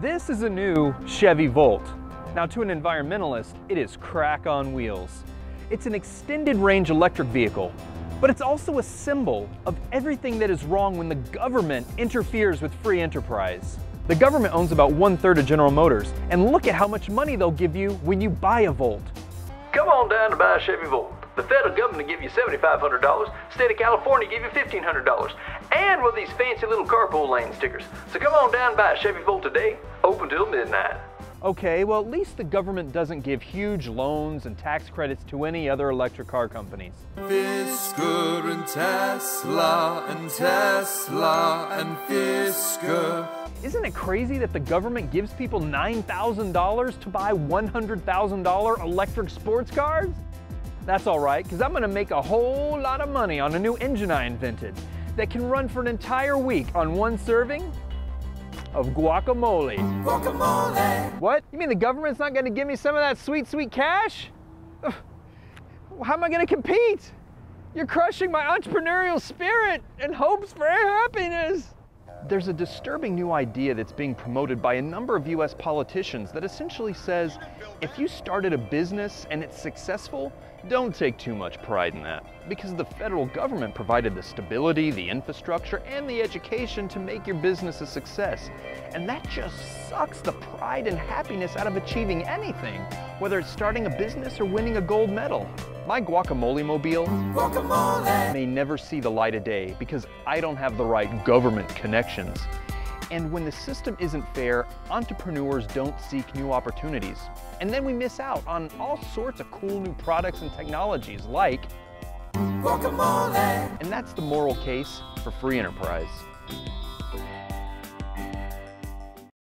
This is a new Chevy Volt. Now to an environmentalist, it is crack on wheels. It's an extended range electric vehicle, but it's also a symbol of everything that is wrong when the government interferes with free enterprise. The government owns about one third of General Motors, and look at how much money they'll give you when you buy a Volt. Come on down to buy a Chevy Volt. The federal government will give you $7,500, state of California give you $1,500, and with these fancy little carpool lane stickers. So come on down and buy a Chevy Volt today, open till midnight. Okay, well at least the government doesn't give huge loans and tax credits to any other electric car companies. Fisker and Tesla and Tesla and Fisker. Isn't it crazy that the government gives people $9,000 to buy $100,000 electric sports cars? That's all right, because I'm going to make a whole lot of money on a new engine I invented that can run for an entire week on one serving of guacamole. Guacamole. What? You mean the government's not going to give me some of that sweet, sweet cash? Ugh. How am I going to compete? You're crushing my entrepreneurial spirit and hopes for happiness. There's a disturbing new idea that's being promoted by a number of US politicians that essentially says if you started a business and it's successful, don't take too much pride in that because the federal government provided the stability, the infrastructure, and the education to make your business a success. And that just sucks the pride and happiness out of achieving anything, whether it's starting a business or winning a gold medal. My guacamole mobile Guacamole. may never see the light of day because I don't have the right government connections. And when the system isn't fair, entrepreneurs don't seek new opportunities. And then we miss out on all sorts of cool new products and technologies like, Guacamole. and that's the moral case for free enterprise.